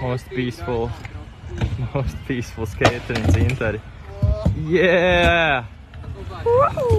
most peaceful, most peaceful skater in the Inter. Yeah! Woo!